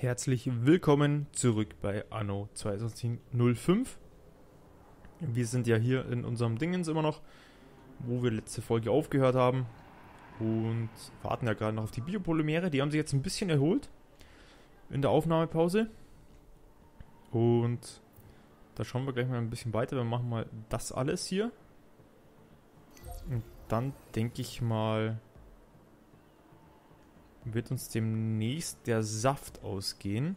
Herzlich willkommen zurück bei Anno 2005. Wir sind ja hier in unserem Dingens immer noch, wo wir letzte Folge aufgehört haben. Und warten ja gerade noch auf die Biopolymere. Die haben sich jetzt ein bisschen erholt in der Aufnahmepause. Und da schauen wir gleich mal ein bisschen weiter. Wir machen mal das alles hier. Und dann denke ich mal, wird uns demnächst der Saft ausgehen.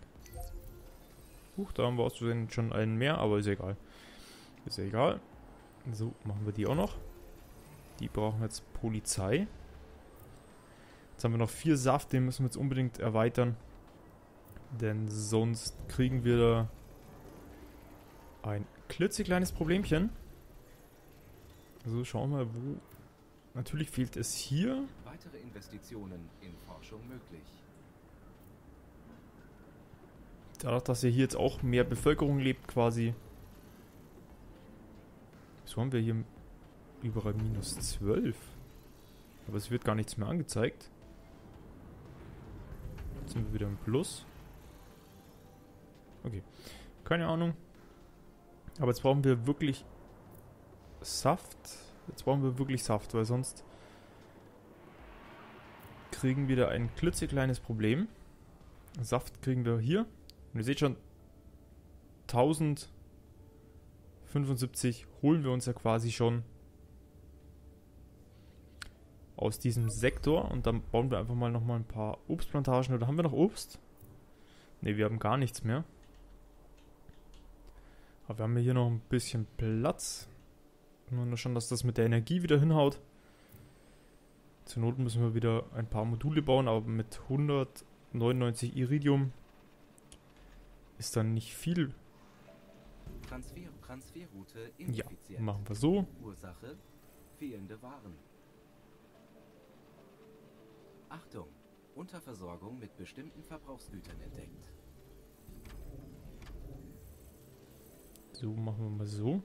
Huch, da haben wir auszusehen schon einen mehr, aber ist egal. Ist ja egal. So, machen wir die auch noch. Die brauchen jetzt Polizei. Jetzt haben wir noch vier Saft, den müssen wir jetzt unbedingt erweitern. Denn sonst kriegen wir ein klitzekleines Problemchen. So, schauen wir mal, wo... Natürlich fehlt es hier. Weitere Investitionen in Forschung möglich. Dadurch, dass ja hier jetzt auch mehr Bevölkerung lebt quasi. So haben wir hier überall minus 12. Aber es wird gar nichts mehr angezeigt. Jetzt sind wir wieder im Plus. Okay. Keine Ahnung. Aber jetzt brauchen wir wirklich Saft. Jetzt brauchen wir wirklich Saft, weil sonst kriegen wir da ein klitzekleines Problem. Saft kriegen wir hier. Und ihr seht schon, 1075 holen wir uns ja quasi schon aus diesem Sektor. Und dann bauen wir einfach mal nochmal ein paar Obstplantagen. Oder haben wir noch Obst? Ne, wir haben gar nichts mehr. Aber wir haben hier noch ein bisschen Platz. Nur schon, dass das mit der Energie wieder hinhaut. Zur Not müssen wir wieder ein paar Module bauen, aber mit 199 Iridium ist dann nicht viel. Transfer Transferroute Ja, machen wir so. Ursache fehlende Waren. Achtung, Unterversorgung mit bestimmten Verbrauchsgütern entdeckt. So, machen wir mal so.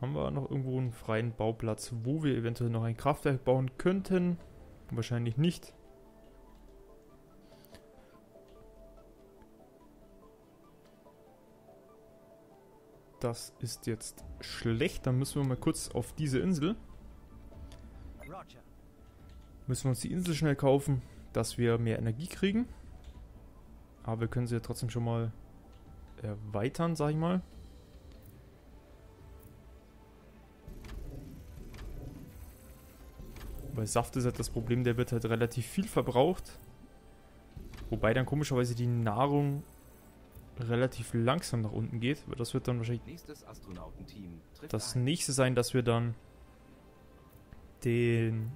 Haben wir noch irgendwo einen freien Bauplatz, wo wir eventuell noch ein Kraftwerk bauen könnten? Wahrscheinlich nicht. Das ist jetzt schlecht. Dann müssen wir mal kurz auf diese Insel. Müssen wir uns die Insel schnell kaufen, dass wir mehr Energie kriegen. Aber wir können sie ja trotzdem schon mal erweitern, sag ich mal. Weil Saft ist halt das Problem, der wird halt relativ viel verbraucht. Wobei dann komischerweise die Nahrung relativ langsam nach unten geht. Aber Das wird dann wahrscheinlich das nächste sein, dass wir dann den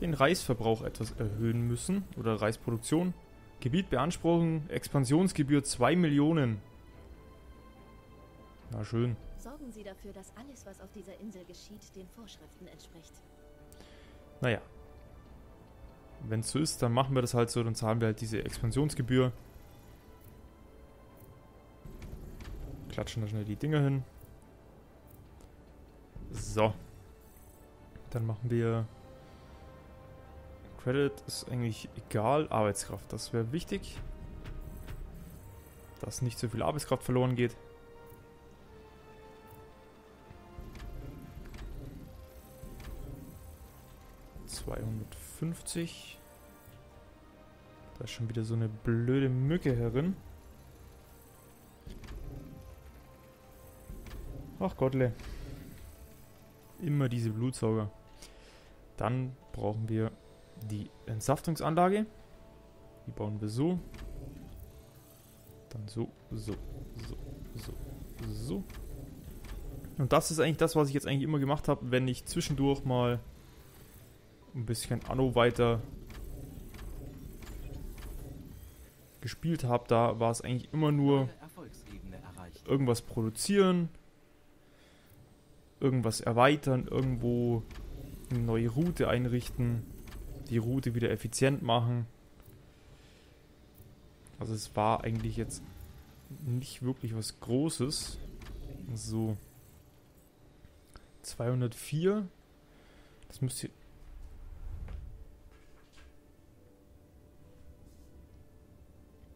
den Reisverbrauch etwas erhöhen müssen oder Reisproduktion. Gebiet beanspruchen, Expansionsgebühr 2 Millionen. Na schön. Sorgen Sie dafür, dass alles, was auf dieser Insel geschieht, den Vorschriften entspricht. Naja. Wenn es so ist, dann machen wir das halt so, dann zahlen wir halt diese Expansionsgebühr. Klatschen da schnell die Dinger hin. So. Dann machen wir. Credit ist eigentlich egal. Arbeitskraft, das wäre wichtig. Dass nicht so viel Arbeitskraft verloren geht. Zweihundertfünfzig. Da ist schon wieder so eine blöde Mücke herin. Ach Gottle. Immer diese Blutsauger. Dann brauchen wir die Entsaftungsanlage. Die bauen wir so. Dann so, so, so, so, so. Und das ist eigentlich das, was ich jetzt eigentlich immer gemacht habe, wenn ich zwischendurch mal ein bisschen Anno weiter gespielt habe. Da war es eigentlich immer nur irgendwas produzieren, irgendwas erweitern, irgendwo eine neue Route einrichten, die Route wieder effizient machen. Also es war eigentlich jetzt nicht wirklich was Großes. So. 204. Das müsste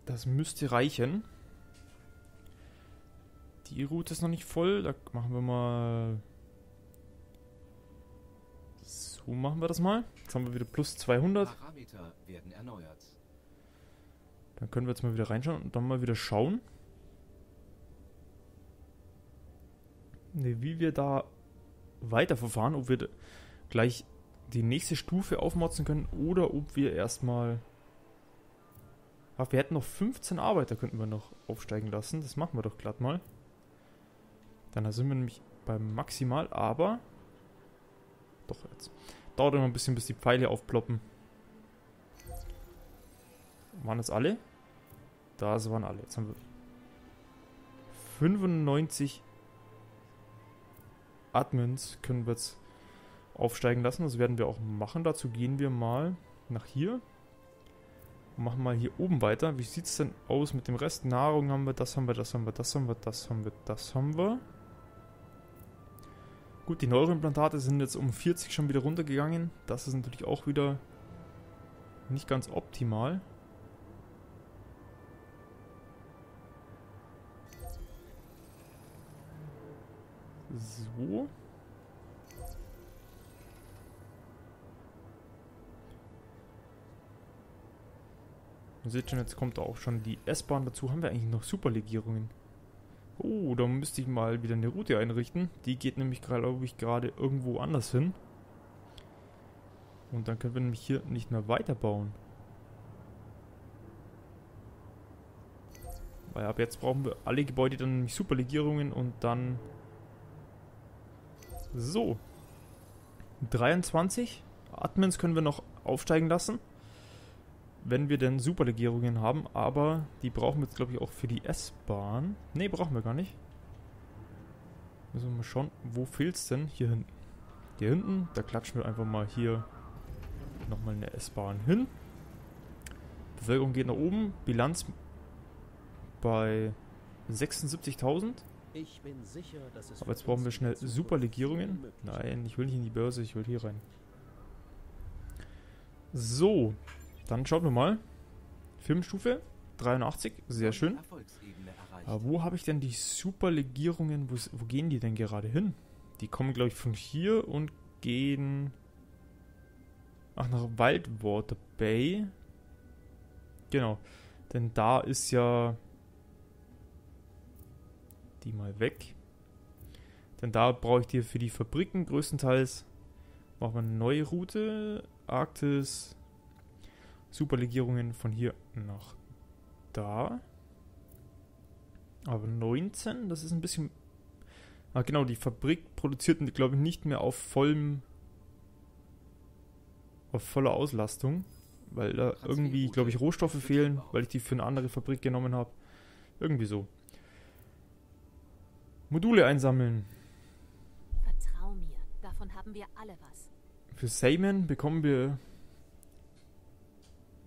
Das müsste reichen. Die Route ist noch nicht voll. Da machen wir mal. So machen wir das mal. Jetzt haben wir wieder plus 200. Parameter werden erneuert. Dann können wir jetzt mal wieder reinschauen und dann mal wieder schauen. Ne, wie wir da weiterverfahren, ob wir gleich die nächste Stufe aufmotzen können oder ob wir erstmal. Ach, wir hätten noch 15 Arbeiter, könnten wir noch aufsteigen lassen. Das machen wir doch glatt mal. Dann sind wir nämlich beim Maximal, aber. Doch jetzt. Dauert immer ein bisschen, bis die Pfeile aufploppen. Waren das alle? Das waren alle. Jetzt haben wir 95 Admins können wir jetzt aufsteigen lassen. Das werden wir auch machen. Dazu gehen wir mal nach hier. Und machen mal hier oben weiter. Wie sieht es denn aus mit dem Rest? Nahrung haben wir, das haben wir, das haben wir, das haben wir, das haben wir, das haben wir. Gut, die Neuroimplantate sind jetzt um 40 schon wieder runtergegangen. Das ist natürlich auch wieder nicht ganz optimal. So. Ihr seht schon, jetzt kommt auch schon die S-Bahn dazu. Haben wir eigentlich noch Superlegierungen? Oh, da müsste ich mal wieder eine Route einrichten. Die geht nämlich, glaube ich, gerade irgendwo anders hin. Und dann können wir nämlich hier nicht mehr weiterbauen. Weil ab jetzt brauchen wir alle Gebäude dann nämlich Superlegierungen und dann... So. 23 Admins können wir noch aufsteigen lassen. Wenn wir denn Superlegierungen haben, aber die brauchen wir jetzt, glaube ich, auch für die S-Bahn. Ne, brauchen wir gar nicht. Müssen wir mal schauen, wo fehlt's denn? Hier hinten. Hier hinten, da klatschen wir einfach mal hier nochmal eine S-Bahn hin. Bevölkerung geht nach oben. Bilanz bei 76.000. Ich bin sicher, dass es Aber jetzt brauchen wir schnell Superlegierungen. Nein, ich will nicht in die Börse, ich will hier rein. So, dann schauen wir mal. Firmenstufe 83, sehr schön. Aber wo habe ich denn die Superlegierungen? Wo, wo gehen die denn gerade hin? Die kommen, glaube ich, von hier und gehen. Ach, nach Wildwater Bay. Genau. Denn da ist ja. Die mal weg. Denn da brauche ich die für die Fabriken größtenteils. Machen wir eine neue Route. Arktis. Superlegierungen von hier nach da. Aber 19, das ist ein bisschen. Ah, genau, die Fabrik produziert, glaube ich, nicht mehr auf vollem. auf voller Auslastung. Weil da irgendwie, glaube ich, Rohstoffe fehlen, weil ich die für eine andere Fabrik genommen habe. Irgendwie so. Module einsammeln. Vertrau mir, davon haben wir alle was. Für Sayman bekommen wir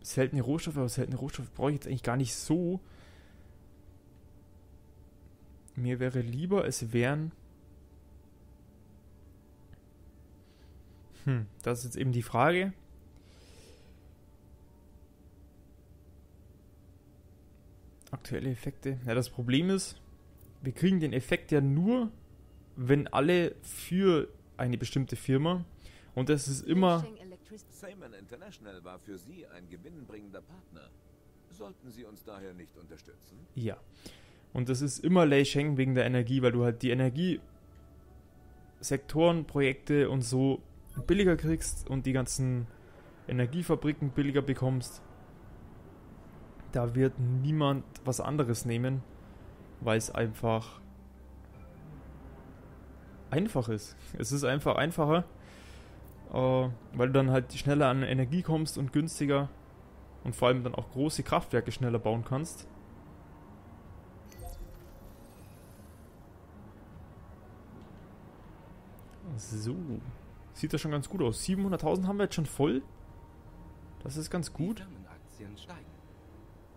seltene Rohstoffe, aber seltene Rohstoffe brauche ich jetzt eigentlich gar nicht so. Mir wäre lieber, es wären. Hm, das ist jetzt eben die Frage. Aktuelle Effekte. Ja, das Problem ist, wir kriegen den Effekt ja nur, wenn alle für eine bestimmte Firma und das ist immer. Simon International war für Sie ein gewinnbringender Partner. Sollten Sie uns daher nicht unterstützen? Ja. Und das ist immer Lei Sheng wegen der Energie, weil du halt die Energiesektoren, Projekte und so billiger kriegst und die ganzen Energiefabriken billiger bekommst. Da wird niemand was anderes nehmen, weil es einfach einfach ist. Es ist einfach einfacher, äh, weil du dann halt schneller an Energie kommst und günstiger und vor allem dann auch große Kraftwerke schneller bauen kannst. So. Sieht das schon ganz gut aus. 700.000 haben wir jetzt schon voll. Das ist ganz gut.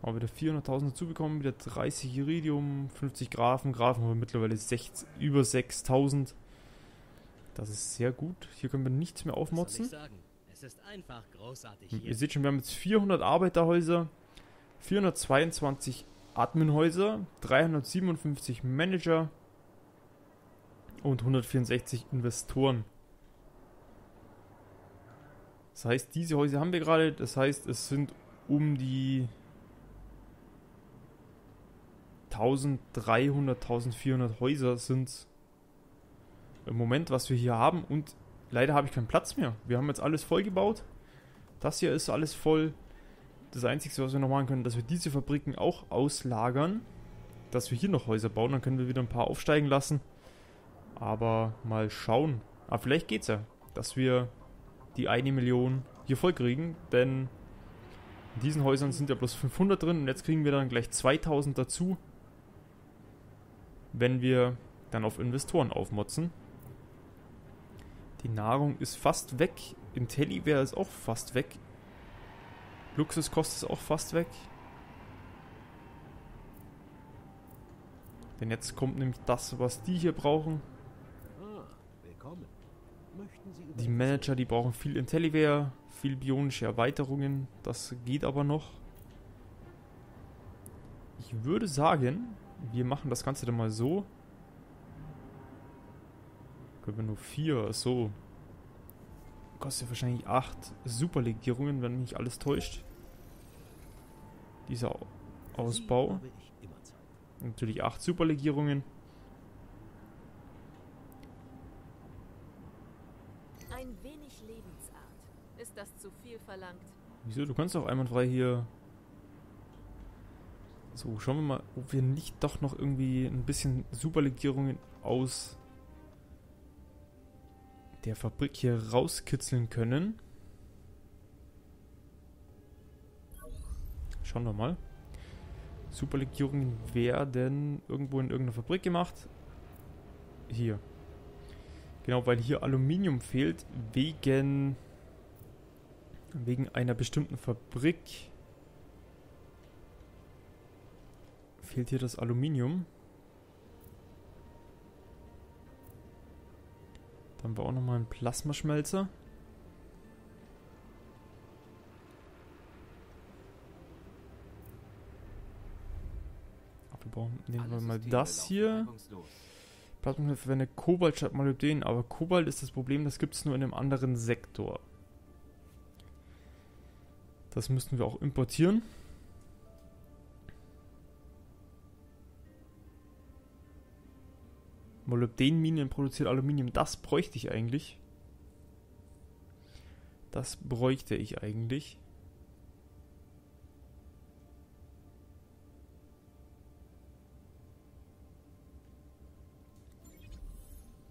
Haben wieder 400.000 dazu bekommen, wieder 30 Iridium, 50 Graphen. Graphen haben wir mittlerweile 6, über 6.000. Das ist sehr gut. Hier können wir nichts mehr aufmotzen. ich sagen? Es ist einfach großartig Ihr seht schon, wir haben jetzt 400 Arbeiterhäuser, 422 Adminhäuser, 357 Manager und 164 Investoren. Das heißt, diese Häuser haben wir gerade. Das heißt, es sind um die 1300, 1400 Häuser sind im Moment, was wir hier haben. Und leider habe ich keinen Platz mehr. Wir haben jetzt alles voll gebaut. Das hier ist alles voll. Das Einzige, was wir noch machen können, dass wir diese Fabriken auch auslagern. Dass wir hier noch Häuser bauen. Dann können wir wieder ein paar aufsteigen lassen. Aber mal schauen. Aber vielleicht geht's ja, dass wir die eine Million hier voll kriegen. Denn in diesen Häusern sind ja bloß 500 drin. Und jetzt kriegen wir dann gleich 2000 dazu. Wenn wir dann auf Investoren aufmotzen. Die Nahrung ist fast weg. Intellivare ist auch fast weg. Luxuskost ist auch fast weg. Denn jetzt kommt nämlich das, was die hier brauchen. Die Manager, die brauchen viel Intellivare, viel bionische Erweiterungen. Das geht aber noch. Ich würde sagen, wir machen das Ganze dann mal so. Wir nur vier, so. Kostet wahrscheinlich acht Superlegierungen, wenn mich nicht alles täuscht. Dieser Ausbau. habe. Natürlich acht Superlegierungen. Ein wenig Lebensart. Ist das zu viel verlangt? Wieso? Du kannst doch einwandfrei hier. So, schauen wir mal, ob wir nicht doch noch irgendwie ein bisschen Superlegierungen aus der Fabrik hier rauskitzeln können. Schauen wir mal. Superlegierungen werden irgendwo in irgendeiner Fabrik gemacht. Hier. Genau, weil hier Aluminium fehlt wegen wegen einer bestimmten Fabrik fehlt hier das Aluminium. Dann war auch nochmal ein Plasmaschmelzer. Aber wir brauchen, nehmen wir mal das hier. reibungslos. Plasma verwendet Kobalt statt Molybden, aber Kobalt ist das Problem, das gibt es nur in einem anderen Sektor. Das müssten wir auch importieren. Molybdenminen produziert Aluminium, das bräuchte ich eigentlich. Das bräuchte ich eigentlich.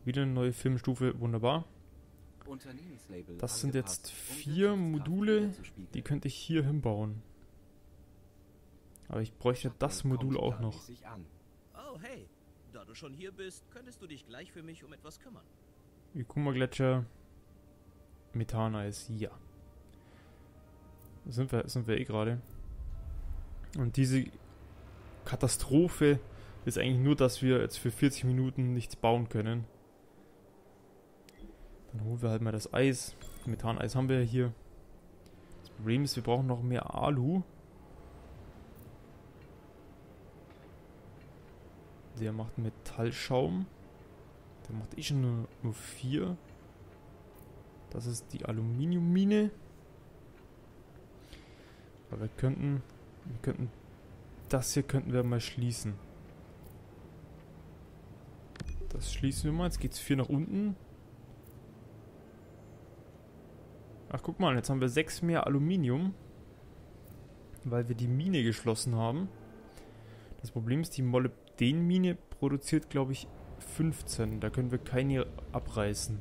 Wieder eine neue Filmstufe, wunderbar. Das sind jetzt vier Module. Die könnte ich hier hinbauen. Aber ich bräuchte das Modul auch noch. Oh, hey. Da du schon hier bist, könntest du dich gleich für mich um etwas kümmern. Ikuma-Gletscher. Methaneis, ja. Sind wir, sind wir eh gerade. Und diese Katastrophe ist eigentlich nur, dass wir jetzt für 40 Minuten nichts bauen können. Dann holen wir halt mal das Eis. Methaneis haben wir ja hier. Das Problem ist, wir brauchen noch mehr Alu. Der macht Metallschaum. Der macht eh schon nur, nur vier. Das ist die Aluminiummine. Aber wir könnten, wir könnten, das hier könnten wir mal schließen. Das schließen wir mal. Jetzt geht's vier nach unten. Ach, guck mal, jetzt haben wir sechs mehr Aluminium. Weil wir die Mine geschlossen haben. Das Problem ist, die Molybdenmine produziert, glaube ich, 15. Da können wir keine abreißen.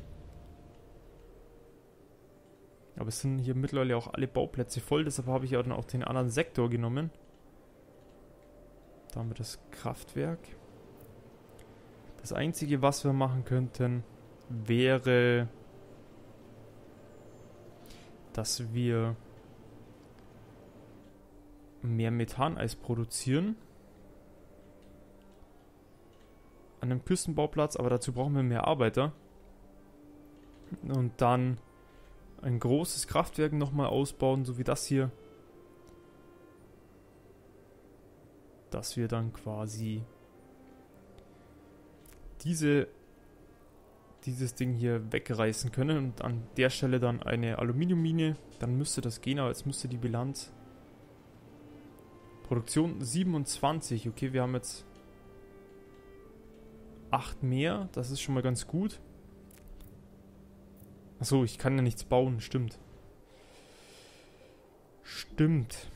Aber es sind hier mittlerweile auch alle Bauplätze voll, deshalb habe ich ja dann auch den anderen Sektor genommen. Da haben wir das Kraftwerk. Das einzige, was wir machen könnten, wäre, dass wir mehr Methaneis produzieren. An einem Küstenbauplatz, aber dazu brauchen wir mehr Arbeiter. Und dann ein großes Kraftwerk nochmal ausbauen, so wie das hier. dass wir dann quasi diese, dieses Ding hier wegreißen können und an der Stelle dann eine Aluminiummine. Dann müsste das gehen, aber jetzt müsste die Bilanz. Produktion 27. Okay, wir haben jetzt 8 mehr. Das ist schon mal ganz gut. Achso, ich kann ja nichts bauen. Stimmt. Stimmt.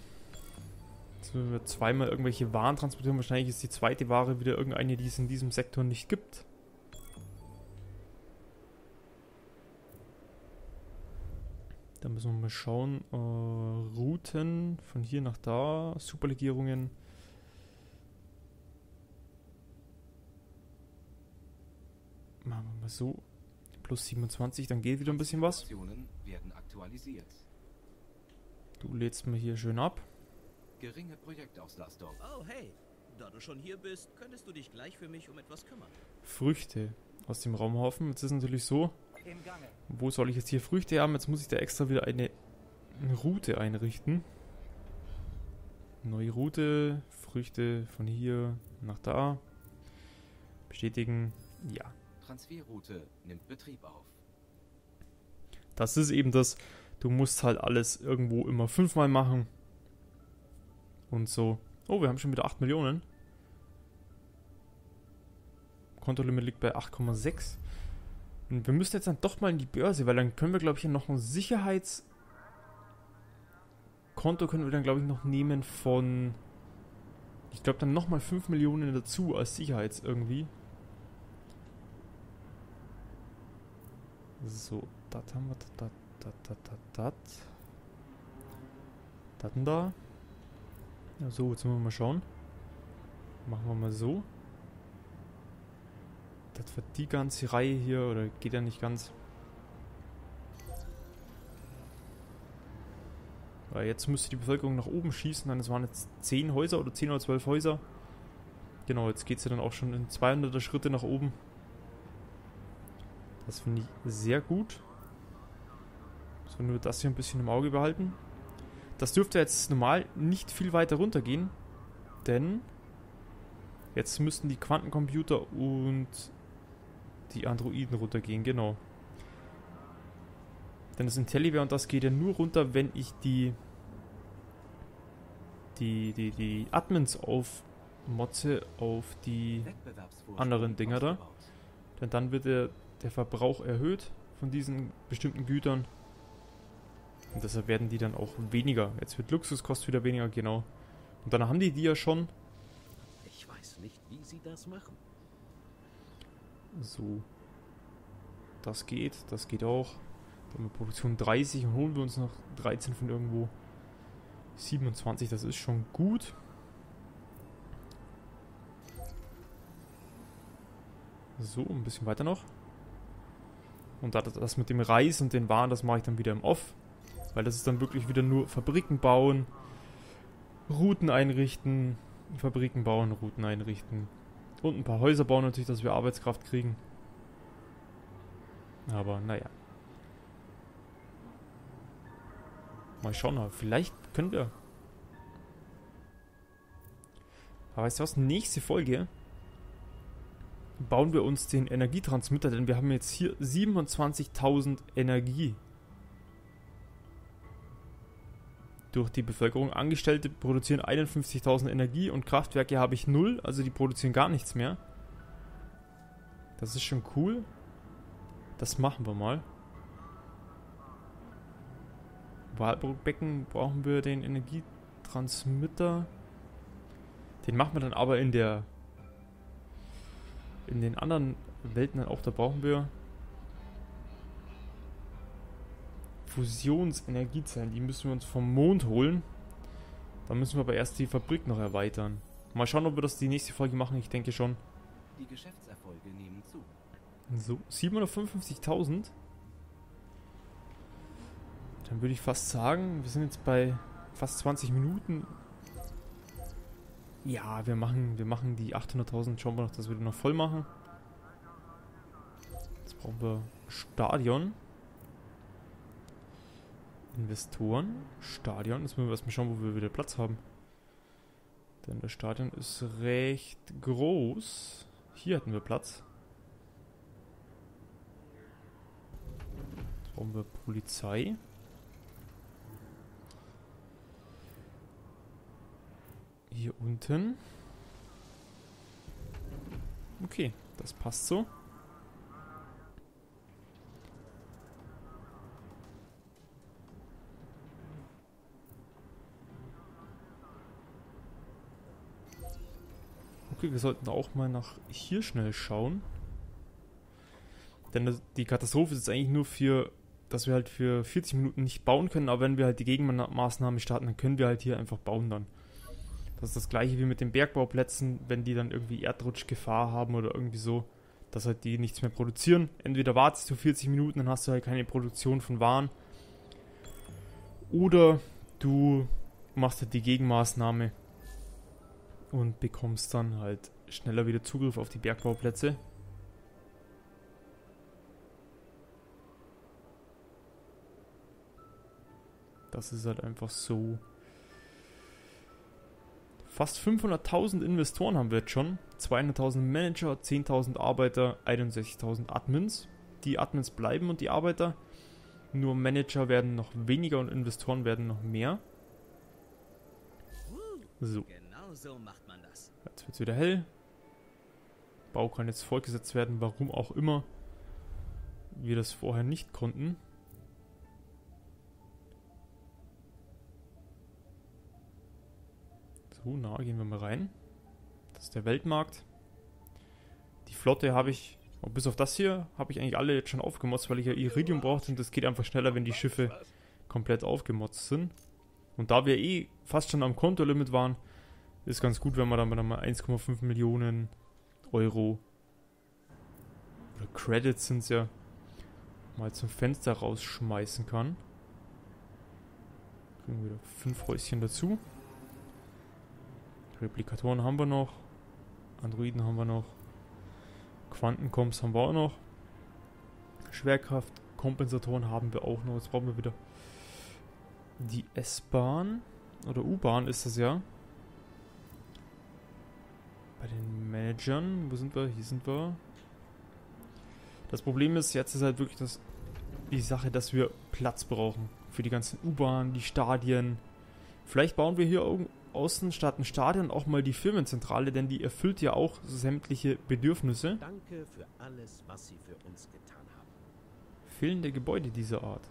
Jetzt müssen wir zweimal irgendwelche Waren transportieren. Wahrscheinlich ist die zweite Ware wieder irgendeine, die es in diesem Sektor nicht gibt. Da müssen wir mal schauen. Äh, Routen von hier nach da. Superlegierungen. Machen wir mal so. Plus 27, dann geht wieder ein bisschen was. Optionen werden aktualisiert. Du lädst mir hier schön ab. Geringe Projektauslastung. Oh, hey. Da du schon hier bist, könntest du dich gleich für mich um etwas kümmern. Früchte aus dem Raumhaufen. Jetzt ist natürlich so, wo soll ich jetzt hier Früchte haben? Jetzt muss ich da extra wieder eine Route einrichten. Neue Route, Früchte von hier nach da. Bestätigen. Ja, Transferroute nimmt Betrieb auf. das ist eben das. Du musst halt alles irgendwo immer fünfmal machen. Und so. Oh, wir haben schon wieder 8 Millionen. Kontolimit liegt bei 8,6. Und wir müssen jetzt dann doch mal in die Börse, weil dann können wir, glaube ich, noch ein Sicherheitskonto können wir dann, glaube ich, noch nehmen von. Ich glaube, dann nochmal 5 Millionen dazu als Sicherheits irgendwie. So, das haben wir. Das, das, das, das, das. Das da. Ja, so, jetzt müssen wir mal schauen. Machen wir mal so. Das wird die ganze Reihe hier, oder geht ja nicht ganz. Weil jetzt müsste die Bevölkerung nach oben schießen, dann es waren jetzt 10 Häuser oder 10 oder 12 Häuser. Genau, jetzt geht es ja dann auch schon in 200er Schritte nach oben. Das finde ich sehr gut. So, nur das hier ein bisschen im Auge behalten. Das dürfte jetzt normal nicht viel weiter runtergehen, denn jetzt müssten die Quantencomputer und die Androiden runtergehen, genau. Denn das IntelliWare und das geht ja nur runter, wenn ich die die, die, die Admins aufmotze auf die anderen Dinger da. denn dann wird der, der Verbrauch erhöht von diesen bestimmten Gütern. Und deshalb werden die dann auch weniger. Jetzt wird Luxuskost wieder weniger, genau. Und dann haben die die ja schon. Ich weiß nicht, wie sie das machen. So. Das geht, das geht auch. Dann haben wir Produktion 30 und holen wir uns noch 13 von irgendwo. 27, das ist schon gut. So, ein bisschen weiter noch. Und das, mit dem Reis und den Waren, das mache ich dann wieder im Off. Weil das ist dann wirklich wieder nur Fabriken bauen, Routen einrichten, Fabriken bauen, Routen einrichten. Und ein paar Häuser bauen natürlich, dass wir Arbeitskraft kriegen. Aber naja. Mal schauen, vielleicht können wir. Aber weißt du was? Nächste Folge bauen wir uns den Energietransmitter, denn wir haben jetzt hier 27.000 Energie. Durch die Bevölkerung. Angestellte produzieren 51.000 Energie und Kraftwerke habe ich null, also die produzieren gar nichts mehr. Das ist schon cool. Das machen wir mal. Walbrookbecken brauchen wir den Energietransmitter. Den machen wir dann aber in der in den anderen Welten dann auch. Da brauchen wir Fusionsenergiezellen. Die müssen wir uns vom Mond holen. Da müssen wir aber erst die Fabrik noch erweitern. Mal schauen, ob wir das die nächste Folge machen. Ich denke schon. Die Geschäftserfolge nehmen zu. So, 755.000. Dann würde ich fast sagen, wir sind jetzt bei fast 20 Minuten. Ja, wir machen, wir machen die 800.000. Schauen wir noch, dass wir die noch voll machen. Jetzt brauchen wir Stadion. Investoren. Stadion. Jetzt müssen wir erstmal schauen, wo wir wieder Platz haben. Denn das Stadion ist recht groß. Hier hätten wir Platz. Jetzt brauchen wir Polizei. Hier unten. Okay, das passt so. Okay, wir sollten auch mal nach hier schnell schauen. Denn die Katastrophe ist jetzt eigentlich nur für, dass wir halt für 40 Minuten nicht bauen können, aber wenn wir halt die Gegenmaßnahme starten, dann können wir halt hier einfach bauen dann. Das ist das gleiche wie mit den Bergbauplätzen, wenn die dann irgendwie Erdrutschgefahr haben oder irgendwie so, dass halt die nichts mehr produzieren. Entweder wartest du 40 Minuten, dann hast du halt keine Produktion von Waren. Oder du machst halt die Gegenmaßnahme und bekommst dann halt schneller wieder Zugriff auf die Bergbauplätze. Das ist halt einfach so. Fast 500.000 Investoren haben wir jetzt schon. 200.000 Manager, 10.000 Arbeiter, 61.000 Admins. Die Admins bleiben und die Arbeiter. Nur Manager werden noch weniger und Investoren werden noch mehr. So. Genau so macht man das. Jetzt wird es wieder hell. Bau kann jetzt fortgesetzt werden, warum auch immer wir das vorher nicht konnten. So, na, gehen wir mal rein. Das ist der Weltmarkt. Die Flotte habe ich, oh, bis auf das hier, habe ich eigentlich alle jetzt schon aufgemotzt, weil ich ja Iridium brauchte und das geht einfach schneller, wenn die Schiffe komplett aufgemotzt sind. Und da wir eh fast schon am Kontolimit waren, ist ganz gut, wenn man dann mal 1,5 Millionen Euro oder Credits sind ja mal zum Fenster rausschmeißen kann. Kriegen wir wieder fünf Häuschen dazu. Replikatoren haben wir noch. Androiden haben wir noch. Quantencoms haben wir auch noch. Schwerkraftkompensatoren haben wir auch noch. Jetzt brauchen wir wieder die S-Bahn. Oder U-Bahn ist das ja. Bei den Managern. Wo sind wir? Hier sind wir. Das Problem ist, jetzt ist halt wirklich das, die Sache, dass wir Platz brauchen. Für die ganzen U-Bahnen, die Stadien. Vielleicht bauen wir hier außen statt ein Stadion auch mal die Firmenzentrale, denn die erfüllt ja auch sämtliche Bedürfnisse. Danke für alles, was Sie für uns getan haben. Fehlende Gebäude dieser Art.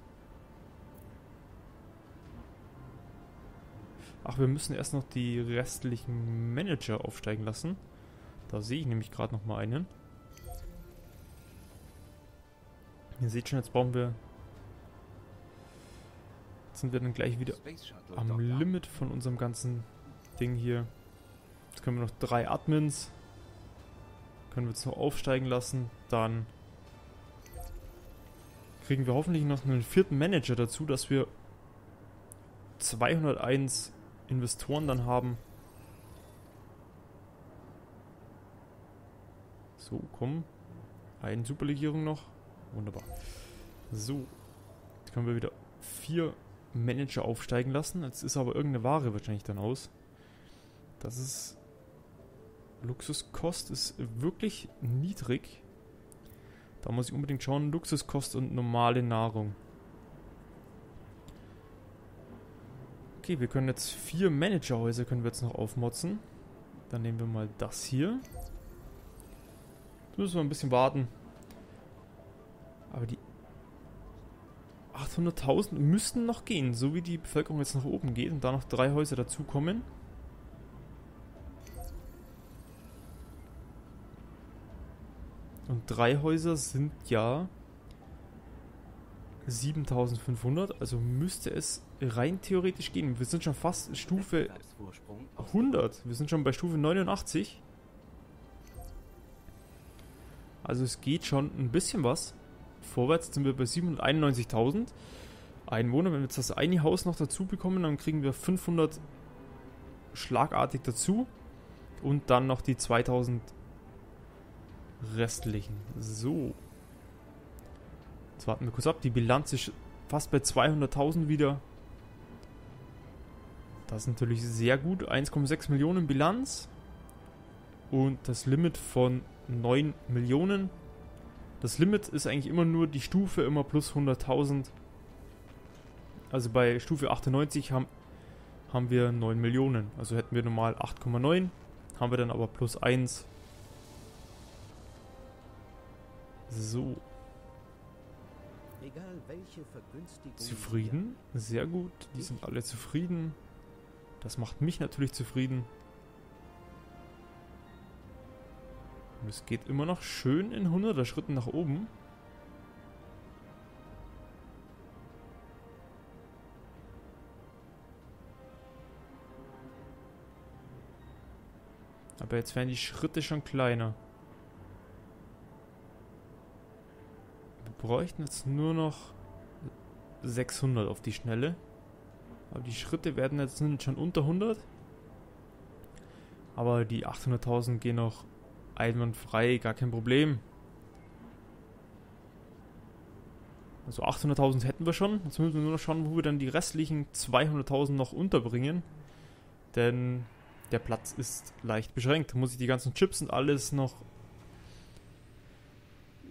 Ach, wir müssen erst noch die restlichen Manager aufsteigen lassen. Da sehe ich nämlich gerade noch mal einen. Ihr seht schon, jetzt brauchen wir... Jetzt sind wir dann gleich wieder am. Limit von unserem ganzen Ding hier. Jetzt können wir noch drei Admins. Können wir jetzt noch aufsteigen lassen. Dann kriegen wir hoffentlich noch einen vierten Manager dazu, dass wir 201 Investoren dann haben. So, komm. Eine Superlegierung noch. Wunderbar. So. Jetzt können wir wieder vier Manager aufsteigen lassen. Jetzt ist aber irgendeine Ware wahrscheinlich dann aus. Das ist. Luxuskost ist wirklich niedrig. Da muss ich unbedingt schauen. Luxuskost und normale Nahrung. Okay, wir können jetzt vier Managerhäuser können wir jetzt noch aufmotzen. Dann nehmen wir mal das hier. Jetzt müssen wir ein bisschen warten. Aber die 800.000 müssten noch gehen, so wie die Bevölkerung jetzt nach oben geht und da noch drei Häuser dazukommen. Drei Häuser sind ja 7500, also müsste es rein theoretisch gehen. Wir sind schon fast Stufe Wettbewerbsvorsprung auf 100. Wir sind schon bei Stufe 89. Also es geht schon ein bisschen was. Vorwärts sind wir bei 791.000 Einwohner. Wenn wir jetzt das eine Haus noch dazu bekommen, dann kriegen wir 500 schlagartig dazu. Und dann noch die 2000 restlichen. So. Jetzt warten wir kurz ab. Die Bilanz ist fast bei 200.000 wieder. Das ist natürlich sehr gut. 1,6 Millionen Bilanz. Und das Limit von 9 Millionen. Das Limit ist eigentlich immer nur die Stufe, immer plus 100.000. Also bei Stufe 98 haben, haben wir 9 Millionen. Also hätten wir normal 8,9, haben wir dann aber plus 1. So, Egal welche Vergünstigung. zufrieden. Sehr gut. Die sind alle zufrieden. Das macht mich natürlich zufrieden. Und es geht immer noch schön in 100er Schritten nach oben. Aber jetzt werden die Schritte schon kleiner. Bräuchten jetzt nur noch 600 auf die Schnelle. Aber die Schritte werden jetzt sind schon unter 100. Aber die 800.000 gehen noch einwandfrei, gar kein Problem. Also 800.000 hätten wir schon. Jetzt müssen wir nur noch schauen, wo wir dann die restlichen 200.000 noch unterbringen. Denn der Platz ist leicht beschränkt. Da muss ich die ganzen Chips und alles noch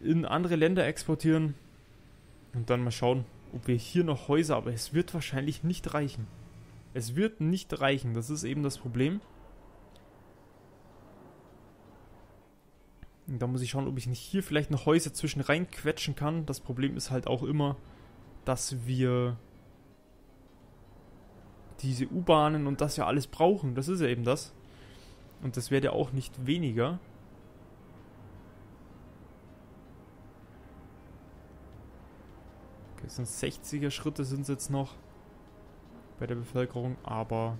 in andere Länder exportieren. Und dann mal schauen, ob wir hier noch Häuser, aber es wird wahrscheinlich nicht reichen. Es wird nicht reichen, das ist eben das Problem. Und da muss ich schauen, ob ich nicht hier vielleicht noch Häuser zwischen rein quetschen kann. Das Problem ist halt auch immer, dass wir diese U-Bahnen und das ja alles brauchen. Das ist ja eben das. Und das wird ja auch nicht weniger. Sind 60er Schritte sind es jetzt noch bei der Bevölkerung, aber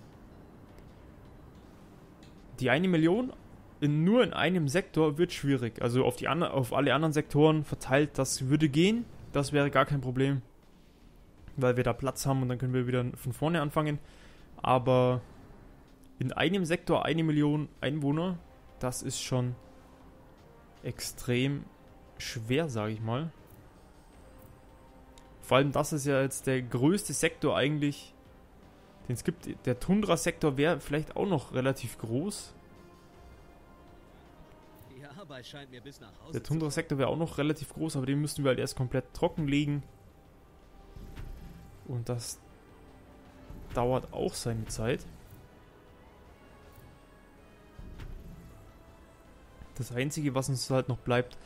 die eine Million in, nur in einem Sektor wird schwierig. Also auf, die an, auf alle anderen Sektoren verteilt, das würde gehen. Das wäre gar kein Problem. Weil wir da Platz haben und dann können wir wieder von vorne anfangen. Aber in einem Sektor eine Million Einwohner, das ist schon extrem schwer, sage ich mal. Vor allem das ist ja jetzt der größte Sektor eigentlich, den es gibt. Der Tundra-Sektor wäre vielleicht auch noch relativ groß. Der Tundra-Sektor wäre auch noch relativ groß, aber den müssten wir halt erst komplett trocken legen. Und das dauert auch seine Zeit. Das Einzige, was uns halt noch bleibt,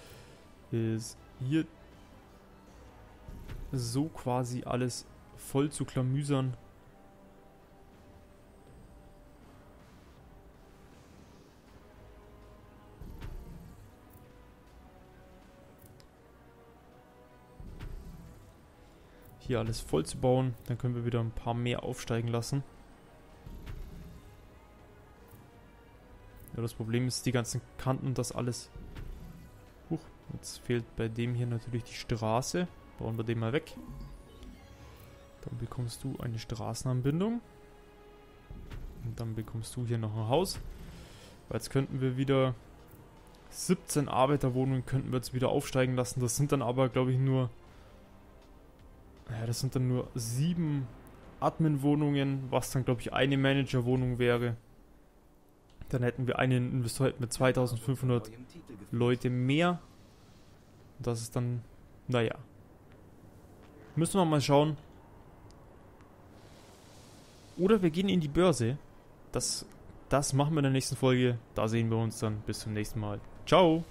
ist hier so quasi alles voll zu klamüsern. Hier alles voll zu bauen, dann können wir wieder ein paar mehr aufsteigen lassen. Ja, das Problem ist die ganzen Kanten und das alles. Huch, jetzt fehlt bei dem hier natürlich die Straße. Bauen wir den mal weg. Dann bekommst du eine Straßenanbindung. Und dann bekommst du hier noch ein Haus. Weil jetzt könnten wir wieder 17 Arbeiterwohnungen könnten wir jetzt wieder aufsteigen lassen. Das sind dann aber, glaube ich, nur. Ja, das sind dann nur sieben Admin-Wohnungen, was dann, glaube ich, eine Manager-Wohnung wäre. Dann hätten wir einen Investor mit 2500 Neuem Titel geführt. Leute mehr. Das ist dann, naja. Müssen wir mal schauen. Oder wir gehen in die Börse. Das, das machen wir in der nächsten Folge. Da sehen wir uns dann. Bis zum nächsten Mal. Ciao.